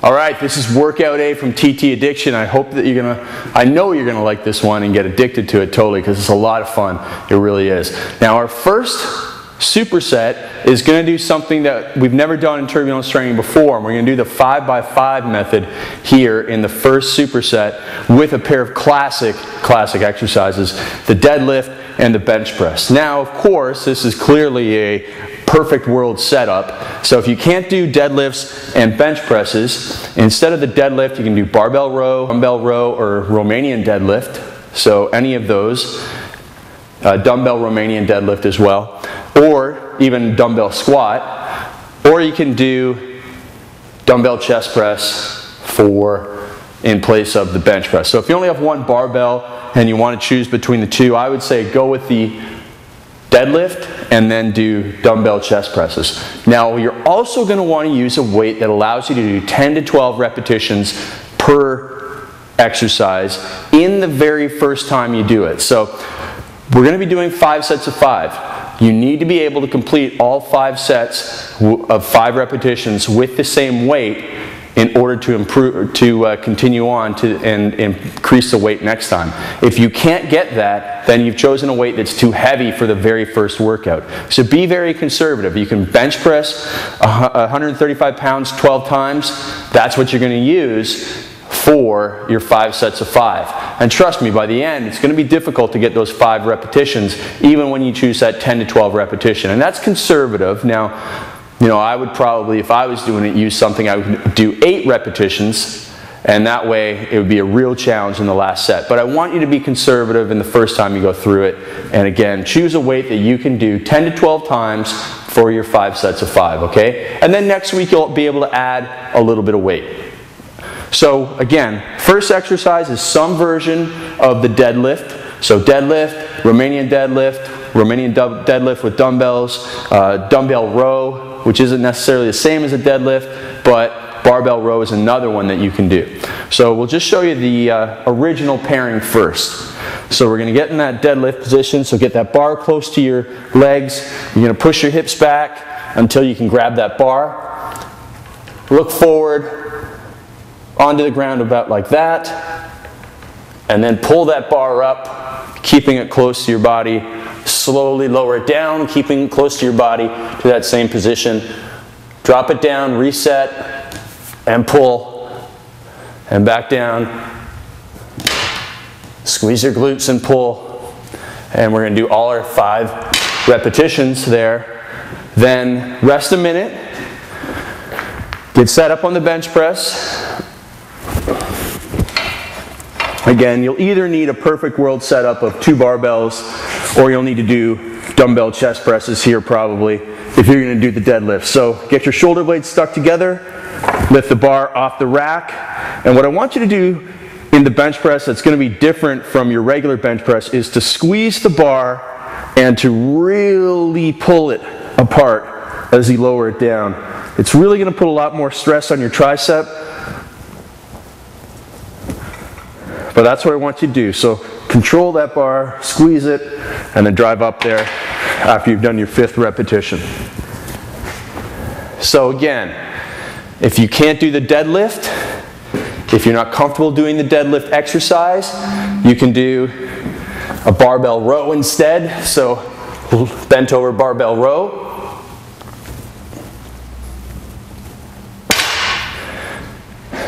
All right, this is workout A from TT Addiction. I hope that you're gonna, I know you're gonna like this one and get addicted to it totally because it's a lot of fun. It really is. Now, our first superset is gonna do something that we've never done in turbulence training before. And we're gonna do the five by five method here in the first superset with a pair of classic, classic exercises, the deadlift and the bench press. Now, of course, this is clearly a perfect world setup. So if you can't do deadlifts and bench presses, instead of the deadlift, you can do barbell row, dumbbell row, or Romanian deadlift. So any of those, uh, dumbbell Romanian deadlift as well, or even dumbbell squat, or you can do dumbbell chest press for in place of the bench press. So if you only have one barbell and you want to choose between the two, I would say go with the deadlift and then do dumbbell chest presses. Now you're also going to want to use a weight that allows you to do 10 to 12 repetitions per exercise in the very first time you do it. So we're going to be doing five sets of five. You need to be able to complete all five sets of five repetitions with the same weight in order to improve to uh, continue on to and, and, increase the weight next time. If you can't get that, then you've chosen a weight that's too heavy for the very first workout. So be very conservative. You can bench press 135 pounds 12 times. That's what you're going to use for your five sets of five. And trust me, by the end, it's going to be difficult to get those five repetitions, even when you choose that 10 to 12 repetition. And that's conservative. Now, you know, I would probably, if I was doing it, use something I would do eight repetitions, and that way it would be a real challenge in the last set. But I want you to be conservative in the first time you go through it. And again, choose a weight that you can do 10 to 12 times for your five sets of five, okay? And then next week you'll be able to add a little bit of weight. So again, first exercise is some version of the deadlift. So deadlift, Romanian deadlift, Romanian deadlift with dumbbells, uh, dumbbell row, which isn't necessarily the same as a deadlift, but barbell row is another one that you can do. So we'll just show you the uh, original pairing first. So we're going to get in that deadlift position, so get that bar close to your legs. You're going to push your hips back until you can grab that bar. Look forward onto the ground about like that. And then pull that bar up, keeping it close to your body Slowly lower it down, keeping it close to your body to that same position. Drop it down, reset, and pull, and back down. Squeeze your glutes and pull. And we're going to do all our five repetitions there. Then rest a minute. Get set up on the bench press. Again, you'll either need a perfect world setup of two barbells or you'll need to do dumbbell chest presses here probably if you're going to do the deadlift. So get your shoulder blades stuck together, lift the bar off the rack, and what I want you to do in the bench press that's going to be different from your regular bench press is to squeeze the bar and to really pull it apart as you lower it down. It's really going to put a lot more stress on your tricep But that's what I want you to do. So control that bar, squeeze it, and then drive up there after you've done your fifth repetition. So again, if you can't do the deadlift, if you're not comfortable doing the deadlift exercise, you can do a barbell row instead. So bent over barbell row.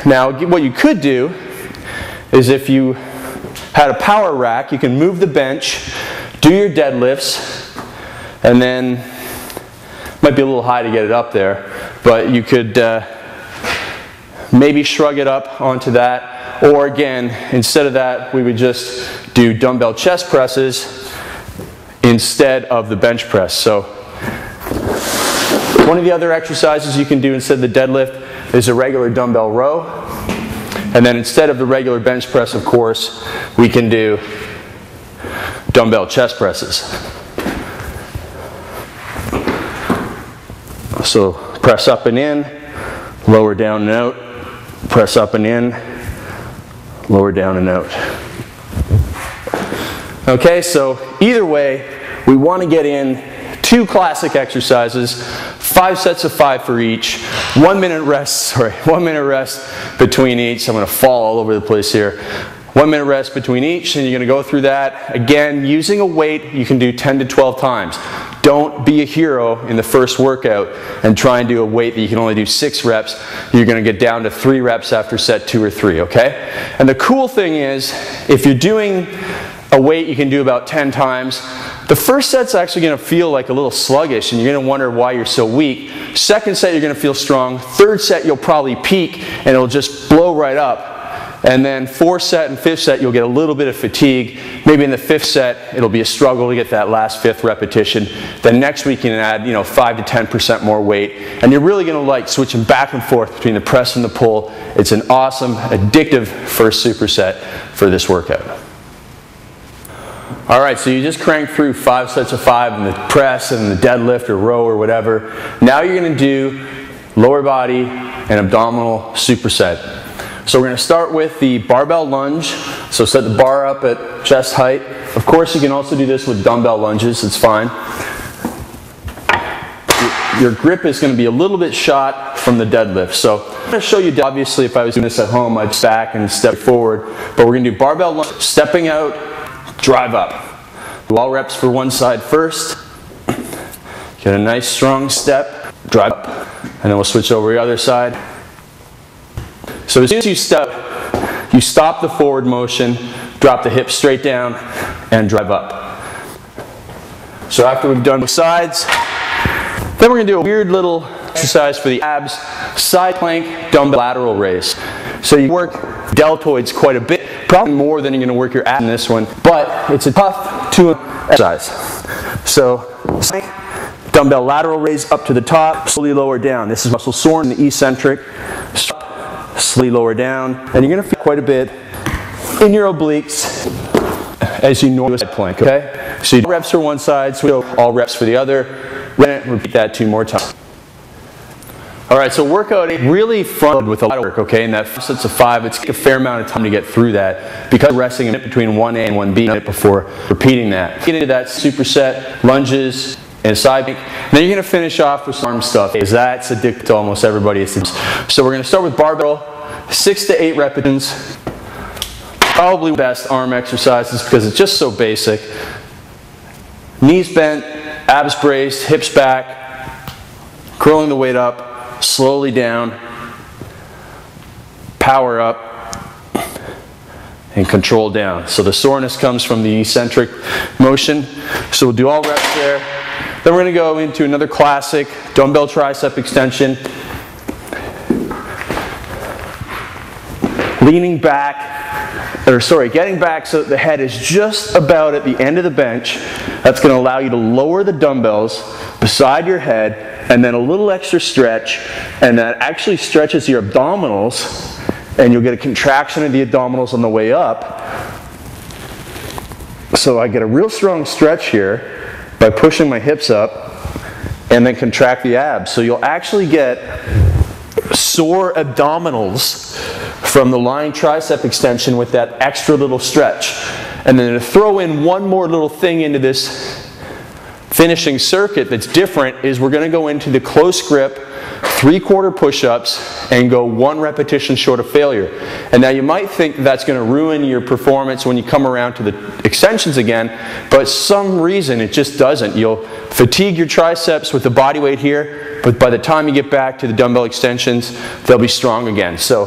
Now, what you could do is if you had a power rack, you can move the bench, do your deadlifts, and then might be a little high to get it up there, but you could uh, maybe shrug it up onto that. Or again, instead of that, we would just do dumbbell chest presses instead of the bench press. So one of the other exercises you can do instead of the deadlift is a regular dumbbell row. And then instead of the regular bench press, of course, we can do dumbbell chest presses. So press up and in, lower down and out, press up and in, lower down and out. Okay, so either way, we want to get in two classic exercises five sets of five for each, one minute rest, sorry, one minute rest between each. I'm going to fall all over the place here. One minute rest between each, and you're going to go through that. Again, using a weight, you can do 10 to 12 times. Don't be a hero in the first workout and try and do a weight that you can only do six reps. You're going to get down to three reps after set two or three, okay? And the cool thing is, if you're doing a weight you can do about 10 times, the first set's actually going to feel like a little sluggish and you're going to wonder why you're so weak. Second set, you're going to feel strong. Third set, you'll probably peak and it'll just blow right up. And then fourth set and fifth set, you'll get a little bit of fatigue. Maybe in the fifth set, it'll be a struggle to get that last fifth repetition. Then next week, you can add, you know, 5 to 10% more weight. And you're really going to like switching back and forth between the press and the pull. It's an awesome, addictive first superset for this workout. All right, so you just crank through five sets of five in the press and the deadlift or row or whatever. Now you're going to do lower body and abdominal superset. So we're going to start with the barbell lunge. So set the bar up at chest height. Of course, you can also do this with dumbbell lunges. It's fine. Your grip is going to be a little bit shot from the deadlift. So I'm going to show you, obviously, if I was doing this at home, I'd stack and step forward. But we're going to do barbell lunge, stepping out, drive up. Wall reps for one side first. Get a nice strong step, drive up. And then we'll switch over to the other side. So as soon as you step, you stop the forward motion, drop the hips straight down, and drive up. So after we've done both sides, then we're going to do a weird little exercise for the abs, side plank, dumbbell lateral raise. So you work deltoids quite a bit, probably more than you're going to work your abs in this one, but it's a tough two exercise. So dumbbell lateral raise up to the top, slowly lower down. This is muscle soreness in the eccentric slowly lower down, and you're going to feel quite a bit in your obliques as you normally side plank, okay? So you do reps for one side, so all reps for the other. Repeat that two more times. All right, so workout really fronted with a lot of work, okay? And that sets of five, it's a fair amount of time to get through that because resting in between 1A and 1B before repeating that. Get into that superset, lunges, and side plank. Then you're to finish off with some arm stuff because that's addicted to almost everybody. So we're to start with barbell six to eight repetitions. Probably best arm exercises because it's just so basic. Knees bent, abs braced, hips back, curling the weight up, slowly down, power up, and control down. So the soreness comes from the eccentric motion. So we'll do all reps there. Then we're going to go into another classic dumbbell tricep extension. leaning back, or sorry, getting back so that the head is just about at the end of the bench. That's going to allow you to lower the dumbbells beside your head and then a little extra stretch, and that actually stretches your abdominals, and you'll get a contraction of the abdominals on the way up. So I get a real strong stretch here by pushing my hips up and then contract the abs. So you'll actually get sore abdominals from the lying tricep extension with that extra little stretch. And then to throw in one more little thing into this finishing circuit that's different is we're going to go into the close grip three quarter push ups and go one repetition short of failure. And now you might think that's going to ruin your performance when you come around to the extensions again, but some reason it just doesn't. You'll fatigue your triceps with the body weight here, but by the time you get back to the dumbbell extensions, they'll be strong again. So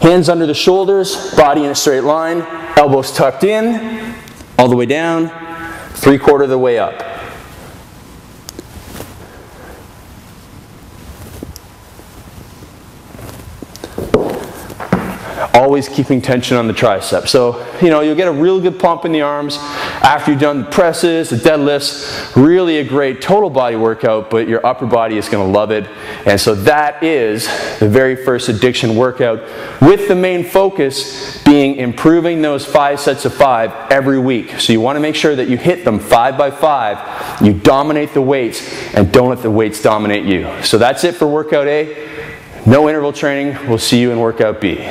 hands under the shoulders, body in a straight line, elbows tucked in, all the way down, three quarter of the way up. Always keeping tension on the tricep. So, you know, you'll get a real good pump in the arms after you've done the presses, the deadlifts, really a great total body workout, but your upper body is going to love it. And so that is the very first addiction workout with the main focus being improving those five sets of five every week. So you want to make sure that you hit them five by five, you dominate the weights, and don't let the weights dominate you. So that's it for workout A. No interval training. We'll see you in workout B.